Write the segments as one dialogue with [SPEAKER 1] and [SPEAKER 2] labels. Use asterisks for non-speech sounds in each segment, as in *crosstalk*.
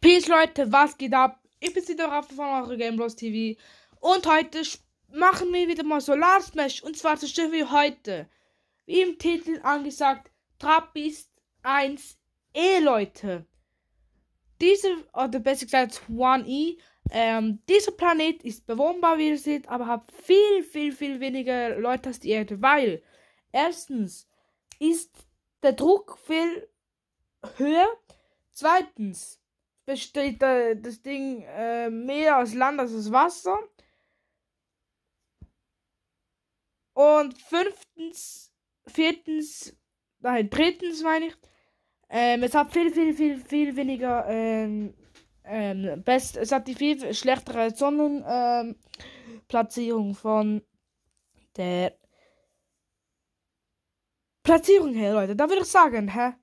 [SPEAKER 1] Peace Leute, was geht ab? Ich bin wieder Rafa von eurer Gamebros TV und heute machen wir wieder mal Solar Smash und zwar zerstören wir heute, wie im Titel angesagt, Trappist 1 E Leute. Diese, oder besser gesagt 1E, ähm, dieser Planet ist bewohnbar, wie ihr seht, aber hat viel, viel, viel weniger Leute als die Erde, weil erstens ist der Druck viel höher, zweitens besteht äh, das Ding äh, mehr aus Land als aus Wasser. Und fünftens, viertens, nein, drittens meine ich, ähm, es hat viel, viel, viel, viel weniger, ähm, ähm, best, es hat die viel schlechtere Sonnenplatzierung ähm, von der Platzierung her, Leute. Da würde ich sagen, hä?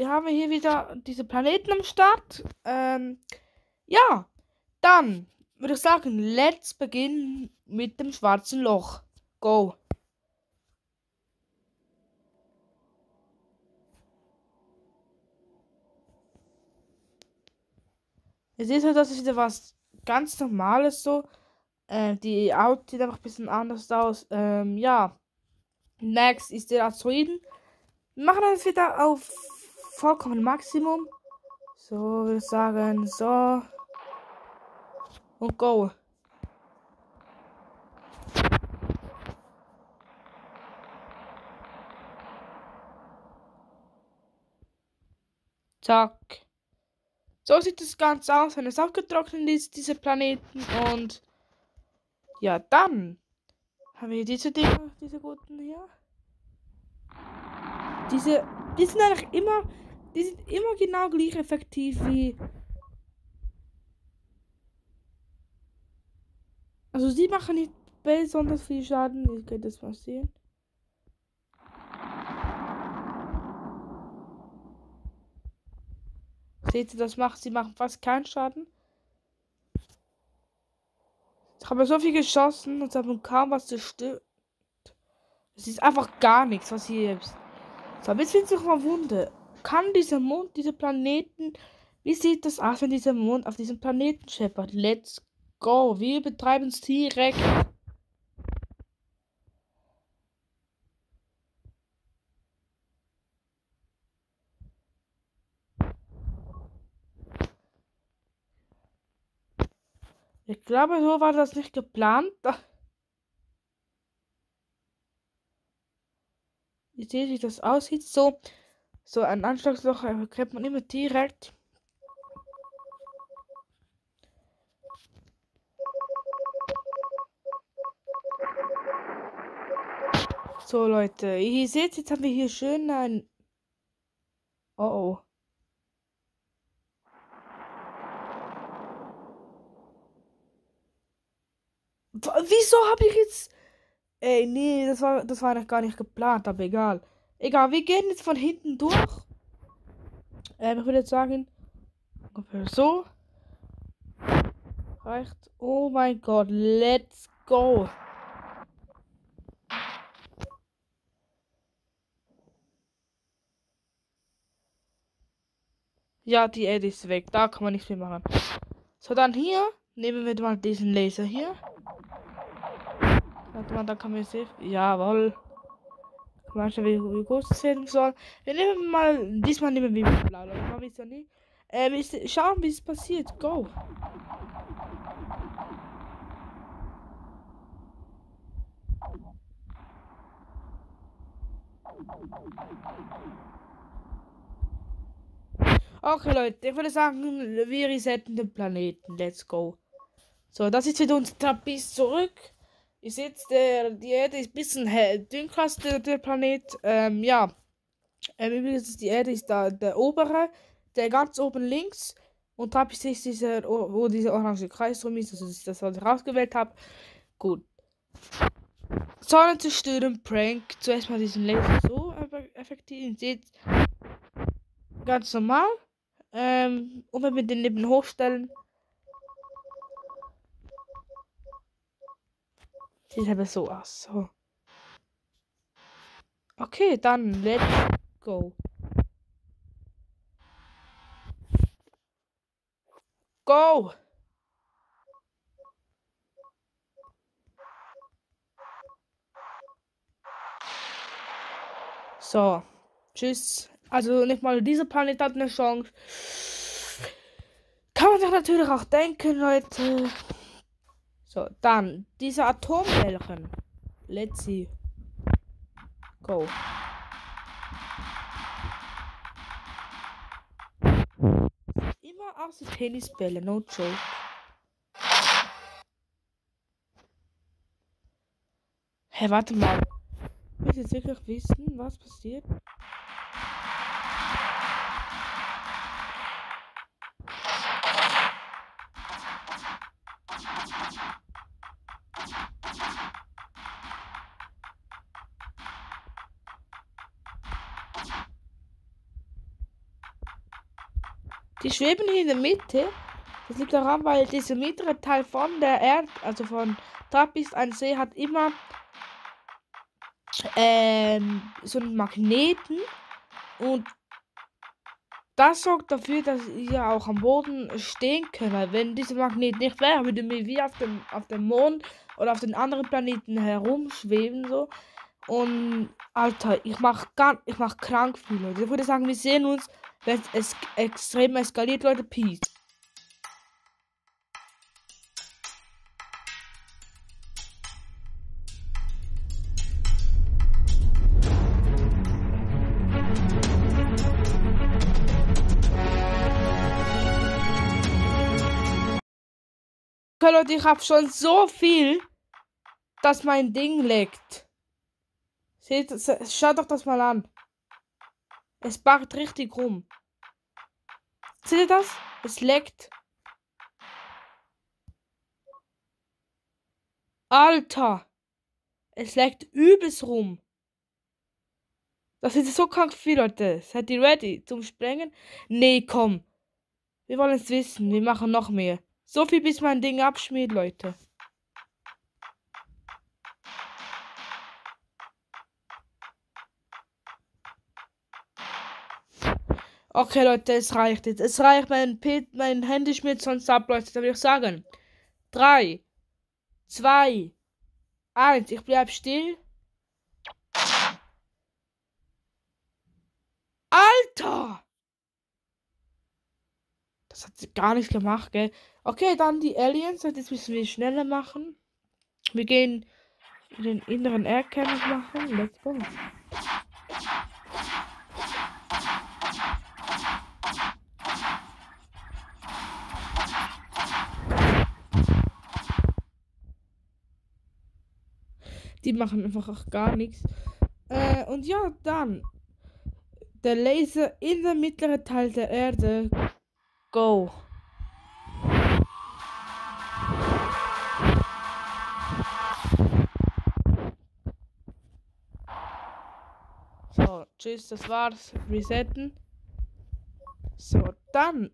[SPEAKER 1] Wir haben hier wieder diese Planeten am Start. Ähm, ja, dann würde ich sagen, let's begin mit dem schwarzen Loch. Go. Ihr seht halt, das ist wieder was ganz Normales so. Äh, die Auto sieht einfach ein bisschen anders aus. Ähm, ja. Next ist der Asteroiden. Wir machen das wieder auf vollkommen Maximum. So, würde ich sagen, so. Und go. Zack. So sieht das Ganze aus, wenn es abgetrocknet ist, diese Planeten. Und ja, dann haben wir diese Dinge, diese guten hier. Diese, die sind eigentlich immer die sind immer genau gleich effektiv wie. Also sie machen nicht besonders viel Schaden. Ihr könnt das mal sehen. Seht ihr, das macht, sie machen fast keinen Schaden. Ich habe so viel geschossen und haben kaum was zerstört. Es ist einfach gar nichts, was hier ist. So, jetzt bin ich mal Wunder kann dieser Mond, diese Planeten, wie sieht das aus, wenn dieser Mond auf diesem Planeten scheppert? Let's go. Wir betreiben es direkt. Ich glaube, so war das nicht geplant. Ihr *laughs* seht, wie das aussieht. So, so ein Anschlagsloch erkennt man immer direkt. So Leute, ihr seht, jetzt haben wir hier schön ein... Oh oh. Wieso habe ich jetzt... Ey, nee, das war, das war gar nicht geplant, aber egal. Egal, wir gehen jetzt von hinten durch. Ähm, ich würde jetzt sagen, so. Reicht. Oh mein Gott, let's go. Ja, die Erde ist weg. Da kann man nichts mehr machen. So, dann hier nehmen wir mal diesen Laser hier. Warte mal, da kann man sehen. Jawohl. Mal schauen, wie, groß es werden soll. Wir nehmen mal, diesmal nehmen wir blau, aber mal wisst ihr nicht. Ähm, ich, schauen, wie es passiert. Go. Okay, Leute, ich würde sagen, wir resetten den Planeten. Let's go. So, das ist wieder unser Trapez zurück. Ihr seht, der, die Erde ist ein bisschen dunkler als der, der Planet. Ähm, ja. Ähm, übrigens, die Erde ist da der obere, der ganz oben links. Und ich ist dieser, wo dieser orange Kreis drum ist. Also das ist das, was ich rausgewählt habe. Gut. Sonne zerstören, Prank. Zuerst mal diesen Laser so effektiv. Ihr seht, ganz normal. Ähm, und wenn wir den neben hochstellen, Sieht aber so aus. So. Okay, dann let's go. go! So, tschüss. Also nicht mal dieser Planet hat eine Chance. Kann man sich natürlich auch denken, Leute. So, dann diese Atombällchen. Let's see. Go. Immer aus den Tennisbälle, no joke. Hey, warte mal. Willst du jetzt wirklich wissen, was passiert? Die schweben hier in der Mitte. Das liegt daran, weil dieser mittlere Teil von der Erde, also von Trappist, ein See, hat immer ähm, so einen Magneten. Und das sorgt dafür, dass ihr auch am Boden stehen könnt. Wenn dieser Magnet nicht wäre, würde mir wie auf dem, auf dem Mond oder auf den anderen Planeten herumschweben. So. Und Alter, ich mach gar, ich mach krank viel, Leute. Ich würde sagen, wir sehen uns wenn es extrem eskaliert, Leute. Peace. Okay, Leute, ich habe schon so viel, dass mein Ding leckt. Seht, schaut doch das mal an. Es backt richtig rum. Seht ihr das? Es leckt. Alter! Es leckt übelst rum. Das ist so krank viel, Leute. Seid ihr ready zum Sprengen? Nee, komm. Wir wollen es wissen. Wir machen noch mehr. So viel, bis mein Ding abschmiert, Leute. Okay, Leute, es reicht jetzt. Es reicht, mein, Pit, mein Handy schmiert sonst ab, Leute. Da würde ich sagen. 3, 2, 1. Ich bleib still. Alter! Das hat sie gar nicht gemacht, gell? Okay, dann die Aliens. Jetzt müssen wir schneller machen. Wir gehen den inneren Erkennung machen. Let's go. Die machen einfach auch gar nichts. Äh, und ja, dann. Der Laser in der mittleren Teil der Erde. Go. So, tschüss, das war's. Resetten. So, dann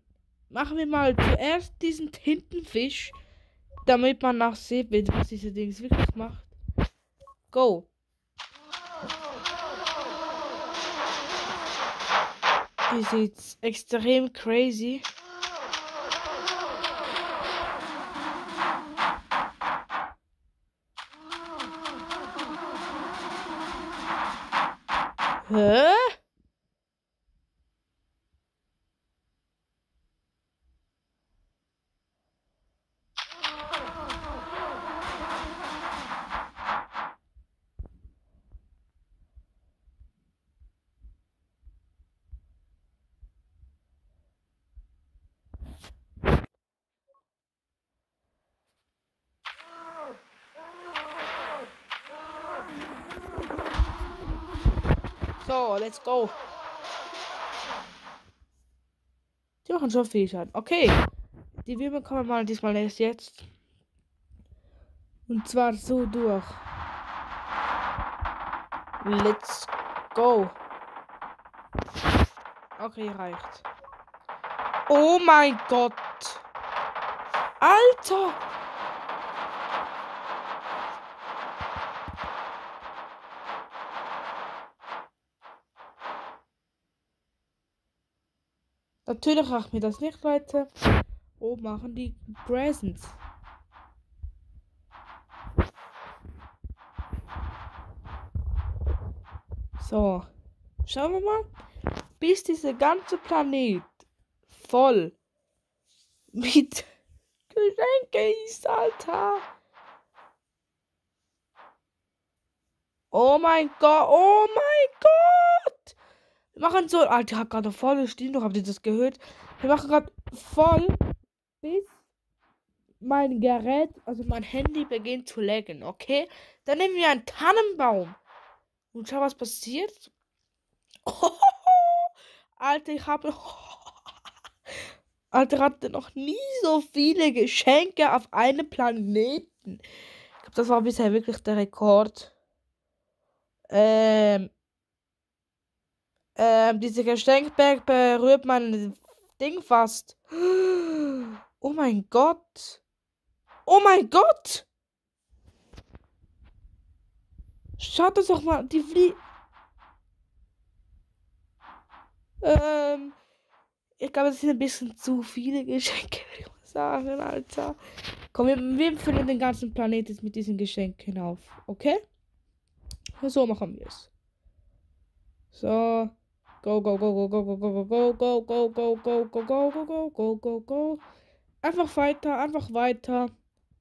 [SPEAKER 1] machen wir mal zuerst diesen Tintenfisch, damit man auch sieht, was diese Dings wirklich macht. Go. Die sieht extrem crazy. Hä? Let's go. Die machen schon viel Schaden. Okay. Die Würmer kommen mal diesmal erst jetzt. Und zwar so durch. Let's go. Okay, reicht. Oh mein Gott. Alter. Natürlich macht mir das nicht, Leute. oben machen die Presents. So, schauen wir mal, bis dieser ganze Planet voll mit *laughs* Geschenke ist, Alter. Oh mein Gott, oh mein Gott. Wir machen so, Alter, ich hab gerade voll Stimmung, habt ihr das gehört? Wir machen gerade voll bis mein Gerät, also mein Handy beginnt zu laggen, okay? Dann nehmen wir einen Tannenbaum. Und schau, was passiert. Oh, *laughs* Alter, ich habe. *laughs* Alter, hatte noch nie so viele Geschenke auf einem Planeten. Ich glaube, das war bisher wirklich der Rekord. Ähm. Ähm, diese Geschenkberg berührt mein Ding fast. Oh mein Gott. Oh mein Gott. Schaut das doch mal. Die Flie. Ähm. Ich glaube, das sind ein bisschen zu viele Geschenke, *laughs* würde ich mal sagen, Alter. Komm, wir, wir füllen den ganzen Planeten mit diesen Geschenken auf. Okay? So machen wir es. So. Go, go, go, go, go, go, go, go, go, go, go, go, go, go, go, go, go, go. Einfach weiter, einfach weiter.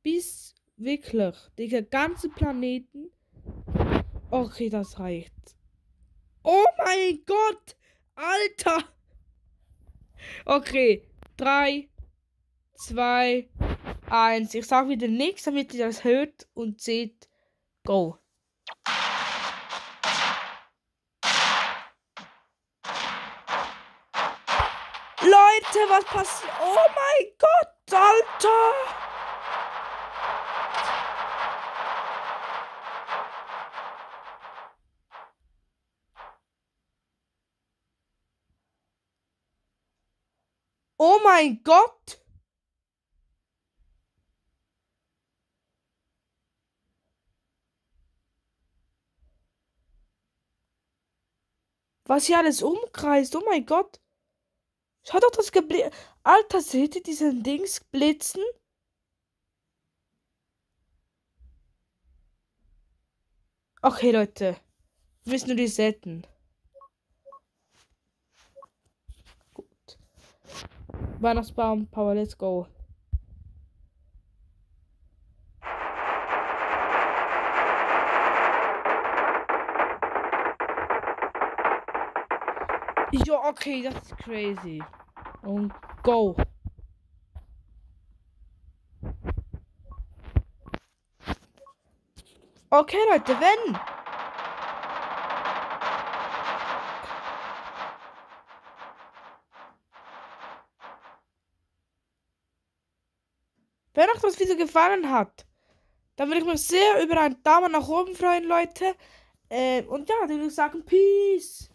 [SPEAKER 1] Bis wirklich der ganze Planeten Okay, das reicht. Oh mein Gott! Alter! Okay, 3, 2, 1. Ich sage wieder nichts, damit ihr das hört und seht. Go. Leute, was passiert? Oh mein Gott, Alter! Oh mein Gott! Was hier alles umkreist. Oh mein Gott. Schaut doch das Geblitz. Alter, seht ihr diesen Dings blitzen? Okay, Leute. Wir müssen nur resetten. Weihnachtsbaum, Power, let's go. Ja, okay, das ist crazy. Und go. Okay, Leute, wenn Wenn euch das Video gefallen hat, dann würde ich mich sehr über einen Daumen nach oben freuen, Leute. Äh, und ja, dann würde ich sagen, Peace.